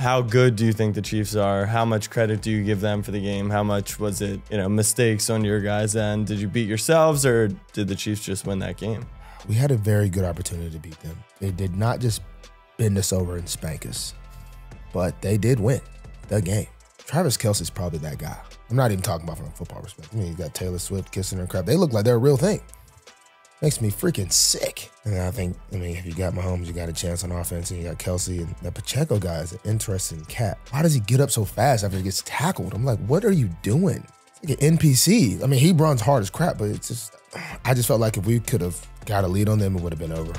how good do you think the Chiefs are? How much credit do you give them for the game? How much was it, you know, mistakes on your guys' end? Did you beat yourselves or did the Chiefs just win that game? We had a very good opportunity to beat them. They did not just bend us over and spank us, but they did win the game. Travis Kelce's probably that guy. I'm not even talking about from a football perspective. I mean, you got Taylor Swift kissing her crap. They look like they're a real thing. Makes me freaking sick. And I think, I mean, if you got Mahomes, you got a chance on offense, and you got Kelce, and the Pacheco guy is an interesting cat. Why does he get up so fast after he gets tackled? I'm like, what are you doing? It's like an NPC. I mean, he runs hard as crap, but it's just, I just felt like if we could have got a lead on them, it would have been over.